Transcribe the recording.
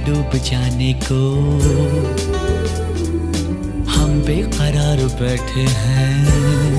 डूब जाने को। हम बेकरार बैठे हैं।